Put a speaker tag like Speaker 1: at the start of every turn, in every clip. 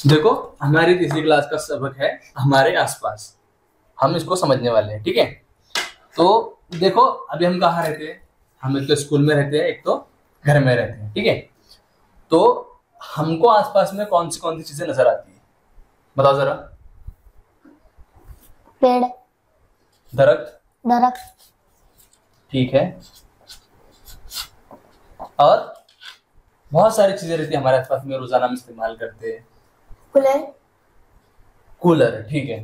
Speaker 1: देखो हमारी तीसरी क्लास का सबक है हमारे आसपास। हम इसको समझने वाले हैं ठीक है? तो देखो अभी हम कहाँ रहते हैं? हम एक तो स्कूल में रहते हैं एक तो घर में रहते हैं ठीक है? तो हमको आसपास में कौन सी कौन सी चीज़ें नज़र आती है? बताओ जरा।
Speaker 2: पेड़।
Speaker 1: दरख्त।
Speaker 2: दरख्त।
Speaker 1: ठीक है। और बहुत सारी चीज़ें रहती है हमारे आसपास में रोज़ाना हम इस्तेमाल करते हैं।
Speaker 2: कूलर?
Speaker 1: कूलर ठीक है।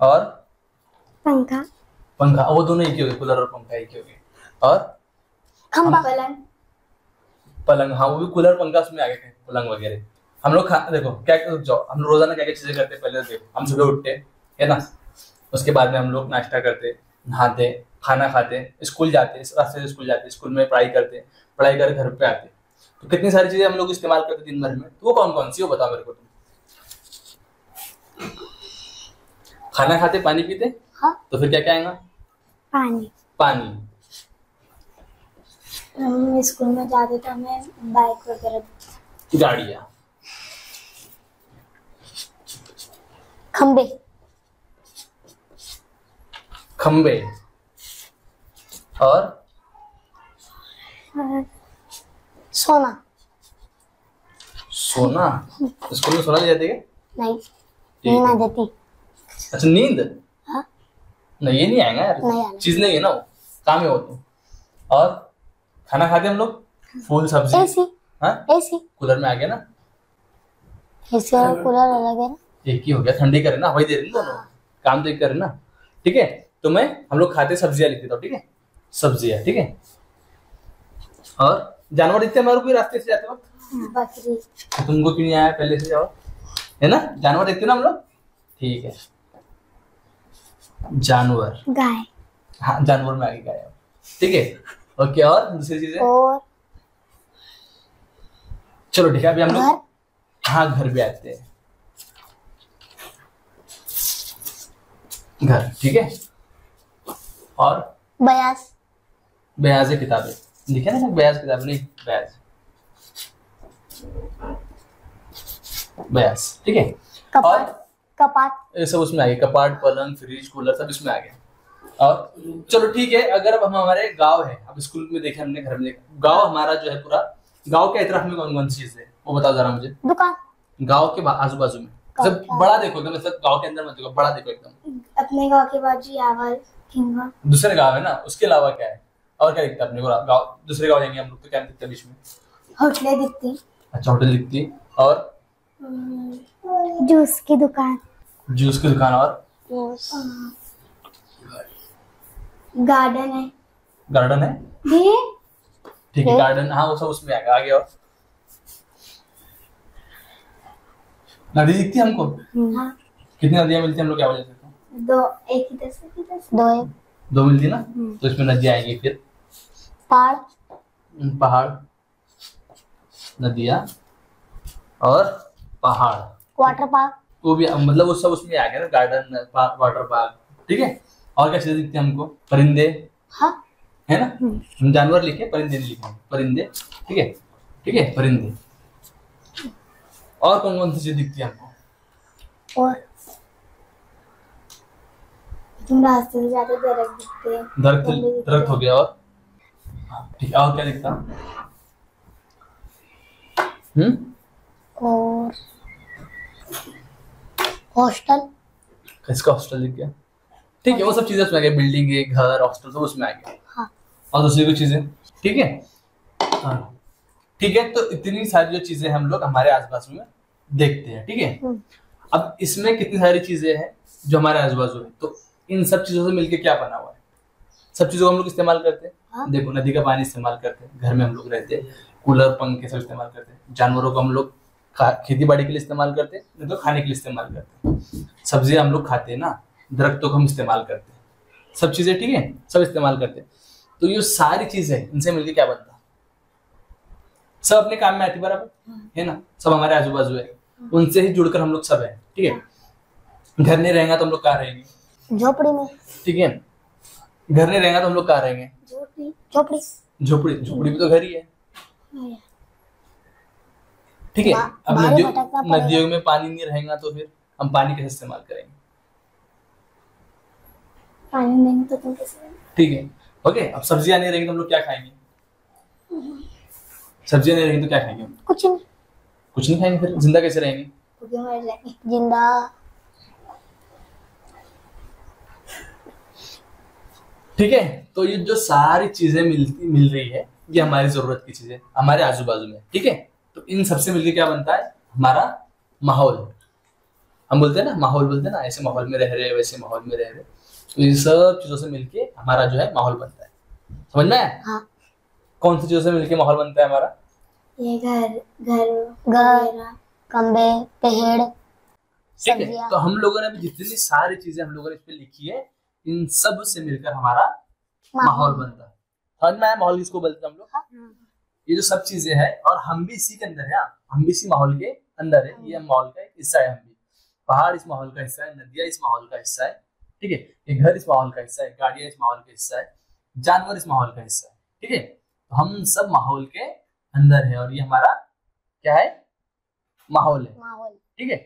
Speaker 1: और?
Speaker 2: पंखा।
Speaker 1: पंखा वो दोनों एक ही हो गए कूलर और पंखा एक ही हो गए और
Speaker 2: खंबा पलंग।
Speaker 1: पलंग हाँ वो भी कूलर पंखा उसमें आ गए थे पलंग वगैरह। हम लोग खा देखो क्या रुक जाओ हम लोग रोज़ाना क्या क्या चीज़ें करते हैं पहले तो देखो हम सुबह उठते हैं, है ना? उसके बाद में हम लोग नाश्ता करते नहाते खाना खाते स्कूल जाते रास्ते से स्कूल जाते स्कूल में पढ़ाई करते पढ़ाई कर घर पे आते तो कितनी सारी चीज़ें हम लोग इस्तेमाल करते दिन भर में? तो वो कौन कौन सी? हो बताओ मेरे को तुम। खाना खाते पानी पीते?
Speaker 2: हाँ।
Speaker 1: तो फिर क्या क्या आएगा?
Speaker 2: पानी।
Speaker 1: पानी।
Speaker 2: हम स्कूल में जाते तो हमें बाइक वगैरह
Speaker 1: गाड़ियाँ।
Speaker 2: खंबे।
Speaker 1: खंबे। और
Speaker 2: सोना।
Speaker 1: सोना? स्कूल में सोना ले जाते क्या?
Speaker 2: नहीं नींद आ जाती
Speaker 1: अच्छा नींद?
Speaker 2: हाँ।
Speaker 1: नहीं ये नहीं आएगा यार। चीज़ नहीं है ना वो। काम है वो तो और खाना खाते हम लोग? फूल सब्ज़ी?
Speaker 2: एसी।
Speaker 1: हाँ?
Speaker 2: एसी।
Speaker 1: कूलर में आ गया ना?
Speaker 2: एसी और कूलर अलग है ना।
Speaker 1: एक ही हो गया। ठंडी करे ना हवाई दे रही ना दोनों। काम तो एक करे ना। ठीक है तो मैं हम लोग खाते सब्ज़ियाँ लिख देता हूँ ठीक है? सब्ज़ियाँ ठीक है? और जानवर दिखते हैं हमारे रास्ते से जाते वक्त?
Speaker 2: बकरी।
Speaker 1: तो तुमको क्यों नहीं आया? पहले से जाओ। है ना? जानवर देखते हो ना हम लोग? ठीक है। जानवर।
Speaker 2: गाय।
Speaker 1: हाँ जानवर में आगे गया ठीक है? ओके और? दूसरी चीज़ें?
Speaker 2: और?
Speaker 1: चलो ठीक है अभी हम लोग? हाँ घर भी आते हैं। घर ठीक है? और?
Speaker 2: बयास।
Speaker 1: बयाज किताबें। लिखे ना बयाज किताबें? नहीं बयाज बयाज ठीक है?
Speaker 2: कपाट
Speaker 1: और
Speaker 2: कपाट।
Speaker 1: ये सब उसमें आ गया कपाट पलंग फ्रिज कूलर सब इसमें आ गया। और चलो ठीक है अगर अब हम हमारे गाँव है अब स्कूल में देखे हमने घर में देखा गाँव हमारा जो है पूरा गाँव के इतराफ में कौन कौन सी चीज़ है? वो बताओ जरा मुझे।
Speaker 2: दुकान।
Speaker 1: गाँव के आजू बाजू में। मतलब
Speaker 2: गाँव।
Speaker 1: बड़ा देखो एकदम मतलब गाँव के अंदर मत देखो बड़ा देखो एकदम।
Speaker 2: अपने गाँव के बाजू यावल खिंगा
Speaker 1: दूसरे गाँव है ना उसके अलावा क्या है? और क्या दिखता है अपने को? गाँव दूसरे गाँव जाएँगे हम लोग तो क्या दिखता है बीच में?
Speaker 2: होटलें दिखती
Speaker 1: अच्छा होटल दिखती है। और?
Speaker 2: जूस की दुकान।
Speaker 1: जूस की दुकान और?
Speaker 2: गार्डन है।
Speaker 1: गार्डन है?
Speaker 2: ये
Speaker 1: ठीक है
Speaker 2: है।
Speaker 1: गार्डन। हाँ वो सब उसमें आएगा। आगे और? नदी दिखती है हमको?
Speaker 2: हाँ।
Speaker 1: कितनी नदियाँ मिलती हैं हम लोग क्या बोले थे
Speaker 2: दो एक ही दस एक ही दस दो एक
Speaker 1: दो मिलती है ना?
Speaker 2: हम्म।
Speaker 1: तो इसमें नदियाँ आएँगी फिर।
Speaker 2: पहाड़।
Speaker 1: पहाड़। नदियाँ और पहाड़।
Speaker 2: वाटर पार्क
Speaker 1: वो भी मतलब वो सब उसमें आ गया ना गार्डन वाटर पार्क ठीक है? और क्या चीज़ें दिखती हैं हमको? परिंदे।
Speaker 2: हाँ।
Speaker 1: है ना। हम जानवर लिखे परिंदे नहीं लिखे। परिंदे। ठीक है? ठीक है? परिंदे। और कौन कौन सी चीज़ दिखती है हमको?
Speaker 2: और तुम रास्ते से जाते दरख्त दिखते हैं।
Speaker 1: दरख्त दरख्त हो। गया और? हाँ, ठीक है। और क्या दिखता? हम्म?
Speaker 2: और हॉस्टल।
Speaker 1: किसका हॉस्टल दिख गया ठीक है वो सब चीज़ें उसमें आ गया बिल्डिंग है घर हॉस्टल सब उसमें आ गया।
Speaker 2: हाँ।
Speaker 1: और दूसरी कोई चीज़ें ठीक है? हाँ। ठीक है तो इतनी सारी जो चीज़ें हम लोग हमारे आसपास में देखते हैं ठीक है?
Speaker 2: हम्म।
Speaker 1: अब इसमें कितनी सारी चीज़ें हैं जो हमारे आजू बाजू है तो इन सब चीज़ों से मिलके क्या बना हुआ है? सब चीज़ों को हम लोग इस्तेमाल करते हैं।
Speaker 2: हाँ।
Speaker 1: देखो नदी का पानी इस्तेमाल करते हैं घर में हम लोग रहते हैं कूलर पंखे सब इस्तेमाल करते हैं जानवरों को हम लोग खेती बाड़ी के लिए इस्तेमाल करते हैं नहीं तो खाने के लिए इस्तेमाल करते हैं। सब्ज़ियाँ हम लोग खाते हैं ना दरख्तों को हम इस्तेमाल करते हैं। सब चीज़ें ठीक है सब इस्तेमाल करते हैं। तो ये सारी चीज़ें इनसे मिलकर क्या बनता? सब अपने काम में आती बराबर है। ना? सब हमारे आजू बाजू है। उनसे ही जुड़कर हम लोग सब है ठीक है? घर नहीं रहेगा तो हम लोग कहाँ रहेंगे?
Speaker 2: झोपड़ी में।
Speaker 1: ठीक है? घर नहीं रहेगा तो हम लोग कहाँ रहेंगे?
Speaker 2: झोपड़ी। झोपड़ी।
Speaker 1: झोपड़ी भी तो घर ही है। ठीक है अब नदियों नदियों में पानी नहीं रहेगा तो फिर हम पानी कैसे इस्तेमाल करेंगे?
Speaker 2: पानी देंगे तो तुम कैसे
Speaker 1: ठीक है। ओके अब सब्ज़ियाँ नहीं रहेंगी तो हम लोग क्या खाएँगे? सब्ज़ियाँ नहीं रहेंगी तो क्या खाएँगे
Speaker 2: कुछ नहीं।
Speaker 1: कुछ नहीं खाएँगे फिर? ज़िंदा कैसे रहेंगे?
Speaker 2: ज़िंदा।
Speaker 1: ठीक है? तो ये जो सारी चीज़ें मिलती मिल रही है ये हमारी ज़रूरत की चीज़ें हमारे आजू बाजू में ठीक है? तो इन सबसे मिलकर क्या बनता है? हमारा माहौल। हम बोलते हैं ना माहौल बोलते हैं ना ऐसे माहौल में रह रहे हैं वैसे माहौल में रह रहे। हैं तो ये सब चीज़ों से मिलके हमारा जो है माहौल बनता है। समझ में आया?
Speaker 2: हाँ।
Speaker 1: कौन सी चीज़ों से मिलके माहौल बनता है हमारा?
Speaker 2: ये घर घर
Speaker 3: घर। खम्बे पेड़
Speaker 1: ठीक है तो हम लोगों ने भी जितनी सारी चीज़ें हम लोगों ने इस पे लिखी है इन सबसे मिलकर हमारा माहौल बनता। है समझ में आया माहौल किसको बोलते हैं हम लोग? ये जो सब चीज़ें हैं और हम भी इसी के अंदर है हाँ, हम भी इसी माहौल के अंदर है। ये माहौल का एक हिस्सा है हम भी। पहाड़ इस माहौल का हिस्सा है नदियाँ इस माहौल का हिस्सा है ठीक है? ये घर इस माहौल का हिस्सा है गाड़ियाँ इस माहौल का हिस्सा है जानवर इस माहौल का हिस्सा है ठीक है? तो हम सब माहौल के अंदर है और ये हमारा क्या है? माहौल है ठीक है?